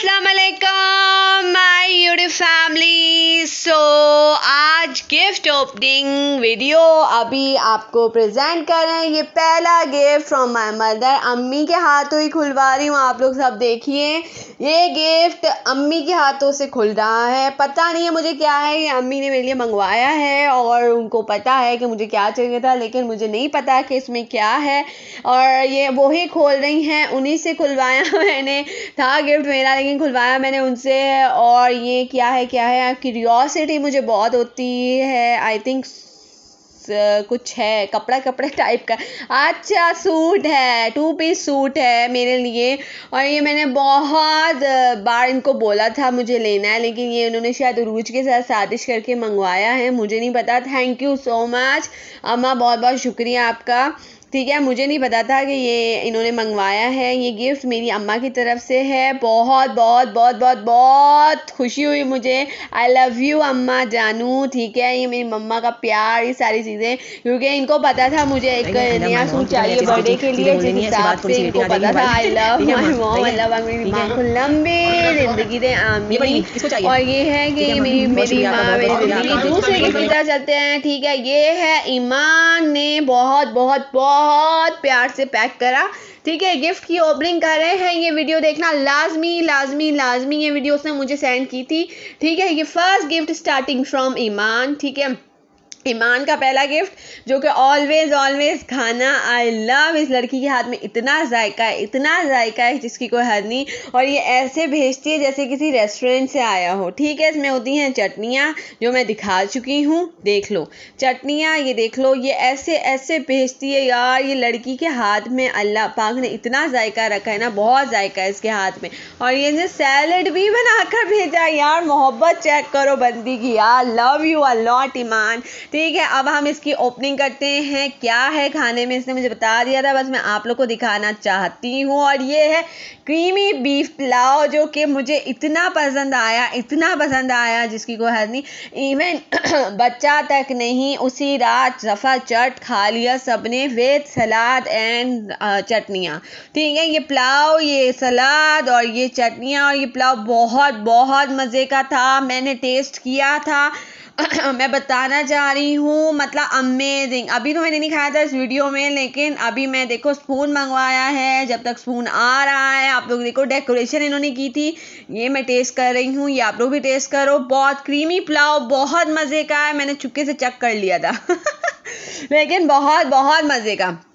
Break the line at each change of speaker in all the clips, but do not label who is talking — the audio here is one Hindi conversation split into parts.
अस्सलाम वालेकुम माय यूट्यूब फैमिली सो आज गिफ्ट ओपनिंग वीडियो अभी आपको प्रेजेंट कर रहे हैं। ये पहला गिफ्ट फ्रॉम माय मदर अम्मी के हाथों ही खुलवा रही हूँ, आप लोग सब देखिए। ये गिफ्ट अम्मी के हाथों से खुल रहा है। पता नहीं है मुझे क्या है, ये अम्मी ने मेरे लिए मंगवाया है और उनको पता है कि मुझे क्या चाहिए था, लेकिन मुझे नहीं पता कि इसमें क्या है। और ये वही खोल रही हैं, उन्हीं से खुलवाया मैंने। था गिफ्ट मेरा, लेकिन खुलवाया मैंने उनसे। और ये क्या है क्या है? क्यूरियोसिटी मुझे बहुत होती है आई थिंक कुछ है, कपड़ा, कपड़े टाइप का। अच्छा सूट है टू पीस सूट है मेरे लिए। और ये मैंने बहुत बार इनको बोला था मुझे लेना है, लेकिन ये उन्होंने शायद रूज के साथ साजिश करके मंगवाया है, मुझे नहीं पता। थैंक यू सो मच अम्मा बहुत बहुत शुक्रिया आपका। ठीक है मुझे नहीं पता था कि ये इन्होंने मंगवाया है ये गिफ्ट मेरी अम्मा की तरफ़ से है। बहुत बहुत बहुत बहुत बहुत खुशी हुई मुझे। आई लव यू अम्मा जानू ठीक है ये मेरी मम्मा का प्यार ये सारी चीज़ें। क्योंकि इनको पता था मुझे एक नया सूट चाहिए बर्थडे के लिए जिस हिसाब से इनको पता था I love my mom I love मेरी माँ को लंबी ज़िंदगी दे आमीन। और ये है कि मेरी मेरी माँ मेरी ज़िंदगी दूसरे की तरह चलते हैं ठीक है। ये है ईमान ने बहुत बहुत बहुत बहुत प्यार से पैक करा। ठीक है गिफ्ट की ओपनिंग कर रहे हैं। ये वीडियो देखना लाजमी लाजमी लाजमी ये वीडियो उसने मुझे सेंड की थी। ठीक है, ये first gift starting from Iman ठीक है। ईमान का पहला गिफ्ट, जो कि ऑलवेज ऑलवेज खाना आई लव इस लड़की के हाथ में इतना जायका है, इतना जायका है जिसकी कोई हद नहीं। और ये ऐसे भेजती है जैसे किसी रेस्टोरेंट से आया हो। ठीक है, इसमें होती हैं चटनियाँ, जो मैं दिखा चुकी हूँ, देख लो। चटनियाँ, ये देख लो, ये ऐसे ऐसे भेजती है, यार, ये लड़की के हाथ में अल्लाह पाक ने इतना जायका रखा है ना, बहुत जायका है इसके हाथ में। और ये सैलड भी बनाकर भेजा, यार, मोहब्बत चेक करो बंदी की, यार लव यू अलॉट ईमान। ठीक है, अब हम इसकी ओपनिंग करते हैं। क्या है खाने में? इसने मुझे बता दिया था, बस मैं आप लोग को दिखाना चाहती हूँ। और ये है क्रीमी बीफ पुलाव जो कि मुझे इतना पसंद आया, इतना पसंद आया, जिसकी कोई हद नहीं। इवन बच्चा तक नहीं, उसी रात सफ़ा चट खा लिया सबने वेद सलाद एंड चटनियाँ। ठीक है, ये पुलाव ये सलाद और ये चटनियाँ। और ये पुलाव बहुत बहुत मज़े का था, मैंने टेस्ट किया था। मैं बताना चाह रही हूँ मतलब अमेजिंग अभी तो मैंने नहीं खाया था इस वीडियो में, लेकिन अभी मैं देखो स्पून मंगवाया है, जब तक स्पून आ रहा है, आप लोग देखो डेकोरेशन इन्होंने की थी। ये मैं टेस्ट कर रही हूँ, ये आप लोग भी टेस्ट करो। बहुत क्रीमी पुलाव, बहुत मज़े का है, मैंने चुपके से चेक कर लिया था। लेकिन बहुत बहुत मज़े का।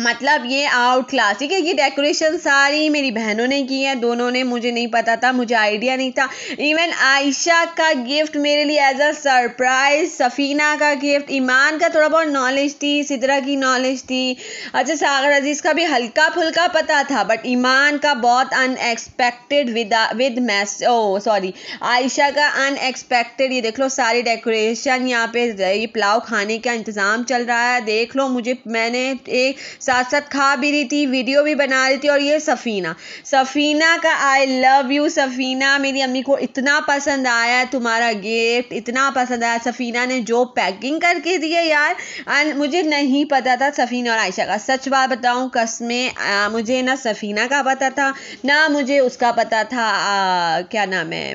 मतलब ये आउट क्लास ठीक है? ये डेकोरेशन सारी मेरी बहनों ने की है, दोनों ने, मुझे नहीं पता था, मुझे आइडिया नहीं था। इवन आयशा का गिफ्ट मेरे लिए एज अ सरप्राइज़ सफ़ीना का गिफ्ट ईमान का थोड़ा बहुत नॉलेज थी, सिदरा की नॉलेज थी। अच्छा सागर अज़ीज़ का भी हल्का फुल्का पता था बट ईमान का बहुत अनएक्सपेक्टेड विद विद मैस ओ सॉरी आयशा का अनएक्सपेक्टेड ये देख लो, सारी डेकोरेशन यहाँ पे, ये पुलाव खाने का इंतज़ाम चल रहा है, देख लो मुझे, मैंने एक साथ साथ खा भी रही थी वीडियो भी बना रही थी और ये सफ़ीना। सफ़ीना का आई लव यू सफ़ीना मेरी अम्मी को इतना पसंद आया तुम्हारा गिफ्ट इतना पसंद आया। सफ़ीना ने जो पैकिंग करके दिया यार एंड मुझे नहीं पता था सफ़ीना और आयशा का। सच बात बताऊँ कसमें मुझे ना सफ़ीना का पता था ना मुझे उसका पता था आ, क्या नाम है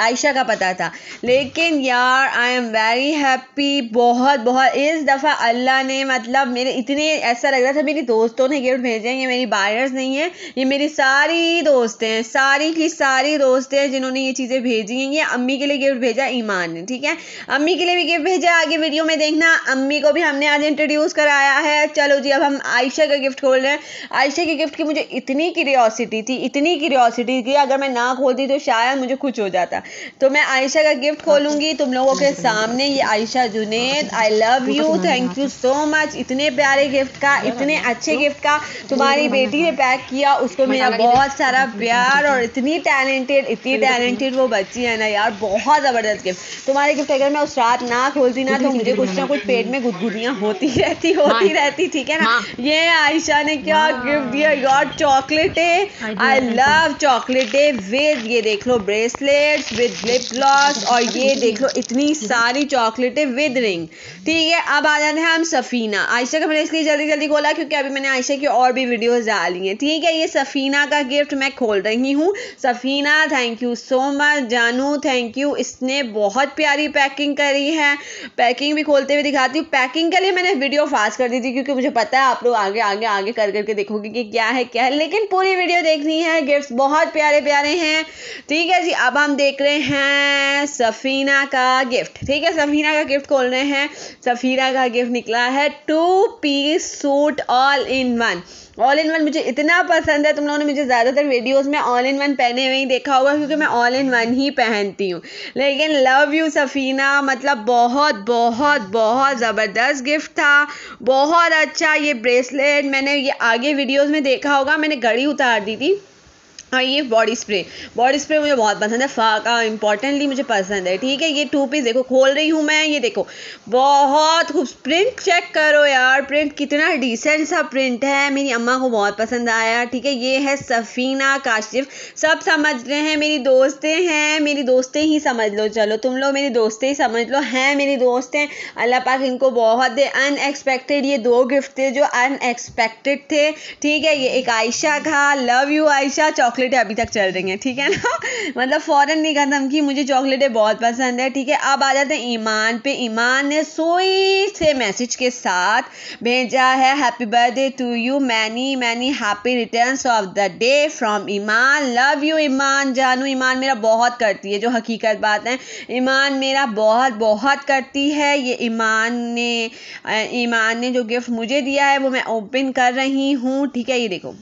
आयशा का पता था। लेकिन यार आई एम वेरी हैप्पी बहुत बहुत। इस दफ़ा अल्लाह ने मतलब मेरे इतने ऐसा लग रहा था, मेरी दोस्तों ने गिफ्ट भेजे हैं, ये मेरी बायर्स नहीं है, ये मेरी सारी दोस्तें हैं, सारी की सारी दोस्तें हैं जिन्होंने ये चीज़ें भेजी हैं, ये अम्मी के लिए गिफ्ट भेजा, ईमान ने ठीक है? अम्मी के लिए भी गिफ्ट भेजा, आगे वीडियो में देखना, अम्मी को भी हमने आज इंट्रोड्यूस कराया है। चलो जी, अब हम आयशा का गिफ्ट खोल रहे हैं। आयशा के गिफ्ट की मुझे इतनी क्यूरियोसिटी थी, इतनी क्यूरियोसिटी थी अगर मैं ना खोलती तो शायद मुझे कुछ हो जाता। तो मैं आयशा का गिफ्ट खोलूँगी, तुम लोगों के सामने, ये Ayesha, Junaid I love you thank you so much इतने प्यारे गिफ्ट का इतने अच्छे गिफ्ट का तुम्हारी बेटी ने पैक किया उसको मेरा बहुत सारा प्यार और इतनी टैलेंटेड इतनी टैलेंटेड वो बच्ची है ना यार बहुत ज़बरदस्त गिफ्ट तुम्हारे गिफ्ट अगर मैं उस रात ना खोलती ना तो मुझे कुछ ना कुछ पेट में गुदगुदियाँ होती रहती होती हाँ। रहती ठीक है ना? हाँ। ये आयशा ने क्या गिफ्ट दिया? यार चॉकलेट है। आई लव चॉकलेट है विद ये देख लो ब्रेसलेट्स विद लिप ग्लॉस और ये देख लो इतनी सारी चॉकलेट है विद रिंग ठीक है अब आ जाते हैं हम सफ़ीना। आयशा का मैंने इसलिए जल्दी जल्दी जल्दी खोला, क्योंकि अभी मैंने आयशा की और भी वीडियोस डाली हैं। ठीक है, ये सफ़ीना का गिफ्ट मैं खोल रही हूँ। Safina thank you so much जानू थैंक यू इसने बहुत प्यारी पैकिंग करी है। पैकिंग भी खोलते हुए दिखाती हूँ। पैकिंग के लिए मैंने वीडियो फास्ट कर दी थी, क्योंकि मुझे पता है आप लोग आगे आगे आगे कर करके देखोगे कि क्या है क्या है। लेकिन पूरी वीडियो देखनी है। गिफ्ट बहुत प्यारे प्यारे हैं। ठीक है जी, अब हम देख रहे हैं सफ़ीना का गिफ्ट ठीक है, सफ़ीना का गिफ्ट खोल रहे हैं। सफ़ीना का गिफ्ट निकला है two piece suit all in one all in one मुझे इतना पसंद है, तुम लोगों ने मुझे ज़्यादातर वीडियोस में ऑल इन वन पहने हुए ही देखा होगा, क्योंकि मैं ऑल इन वन ही पहनती हूँ। लेकिन लव यू सफ़ीना मतलब बहुत बहुत बहुत ज़बरदस्त गिफ्ट था। बहुत अच्छा ये ब्रेसलेट मैंने ये आगे वीडियोस में देखा होगा, मैंने घड़ी उतार दी थी। हाँ ये बॉडी स्प्रे बॉडी स्प्रे मुझे बहुत पसंद है. फाका इंपॉर्टेंटली मुझे पसंद है. ठीक है, ये टू पीस देखो, खोल रही हूँ मैं, ये देखो. बहुत खूब प्रिंट चेक करो यार. प्रिंट कितना डिसेंट सा प्रिंट है. मेरी अम्मा को बहुत पसंद आया. ठीक है, ये है सफ़ीना काशिफ. सब समझ रहे हैं, मेरी दोस्तें हैं. मेरी दोस्तें ही समझ लो. चलो, तुम लोग मेरी दोस्तें ही समझ लो. हैं मेरी दोस्त हैं. अल्लाह पाक इनको बहुत दे. अनएक्सपेक्टेड ये दो गिफ्ट थे जो अनएक्सपेक्टेड थे. ठीक है, ये एक आयशा का. Love you Ayesha. चॉकलेट चॉकलेटें अभी तक चल रही हैं, ठीक है ना? मतलब फ़ौरन नहीं खत्म की, मुझे चॉकलेटें बहुत पसंद है, ठीक है? अब आ जाते हैं ईमान पे। ईमान ने सोई से मैसेज के साथ भेजा है happy birthday to you many many happy returns of the day from Iman love you Iman जानू ईमान मेरा बहुत करती है, जो हकीकत बात है। ईमान मेरा बहुत बहुत करती है। ये ईमान ने ईमान ने जो गिफ्ट मुझे दिया है, वो मैं ओपन कर रही हूँ, ठीक है? ये देखो।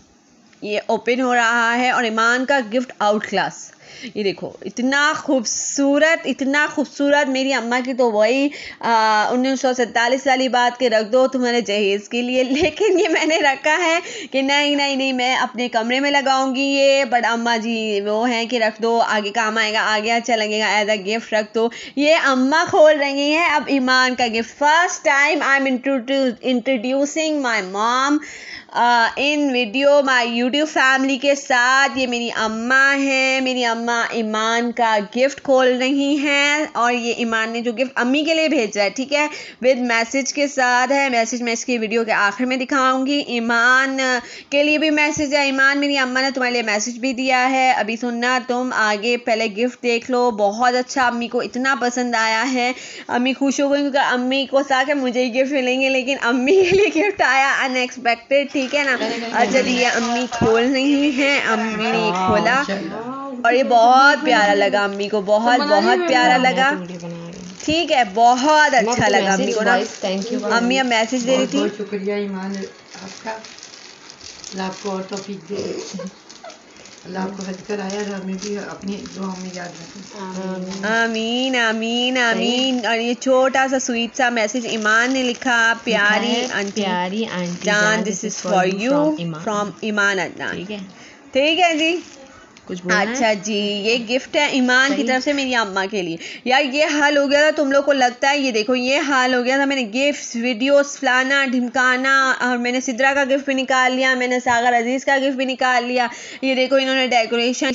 ये ओपन हो रहा है और ईमान का गिफ्ट आउट क्लास ये देखो, इतना खूबसूरत इतना खूबसूरत मेरी अम्मा की तो वही उन्नीस सौ सैंतालीस वाली बात के रख दो, तुम्हारे जहेज़ के लिए। लेकिन ये मैंने रखा है कि नहीं नहीं नहीं, मैं अपने कमरे में लगाऊँगी ये। बट अम्मा जी वो हैं कि रख दो, आगे काम आएगा, आगे अच्छा लगेगा एज अ गिफ्ट रख दो। ये अम्मा खोल रही हैं अब ईमान का gift first time I am introducing my mom in video my YouTube family के साथ। ये मेरी अम्मा है, मेरी अम्मा ईमान का गिफ्ट खोल रही हैं और ये ईमान ने जो गिफ्ट अम्मी के लिए भेजा है, ठीक है? विद मैसेज के साथ है। मैसेज मैं इसकी वीडियो के आखिर में दिखाऊँगी। ईमान के लिए भी मैसेज है। ईमान, मेरी अम्मा ने तुम्हारे लिए मैसेज भी दिया है। अभी सुनना, तुम आगे पहले गिफ्ट देख लो। बहुत अच्छा अम्मी को इतना पसंद आया है। अम्मी खुश हो गई क्योंकि अम्मी को साथ मुझे ही गिफ्ट मिलेंगे, लेकिन अम्मी के लिए गिफ्ट आया अनएक्सपेक्टेड ठीक है ना? अच्छा ये अम्मी खोल रही हैं, अम्मी ने खोला। और ये बहुत प्यारा लगा अम्मी को बहुत बहुत प्यारा लगा। ठीक है बहुत अच्छा लगा अम्मी को ना। थैंक यू अम्मी अब मैसेज दे रही थी।
शुक्रिया ईमान आपका। आपको और तौफीक दे। अल्लाह आपको हज कर और हमें भी अपनी दुआओं में याद रखें।
आमीन। आमीन आमीन और ये छोटा सा स्वीट सा मैसेज ईमान ने लिखा प्यारी आंटी
प्यारी आंटी
जान this is for you from Iman Adnan
ठीक है।
ठीक है जी।
कुछ बोलना
अच्छा है? जी ये गिफ्ट है ईमान की तरफ़ से मेरी अम्मा के लिए। यार ये हाल हो गया था तुम लोग को लगता है ये देखो ये हाल हो गया था मैंने गिफ्ट वीडियोस फलाना ढिमकाना और मैंने सिद्रा का गिफ्ट भी निकाल लिया मैंने सागर अज़ीज़ का गिफ्ट भी निकाल लिया। ये देखो इन्होंने डेकोरेशन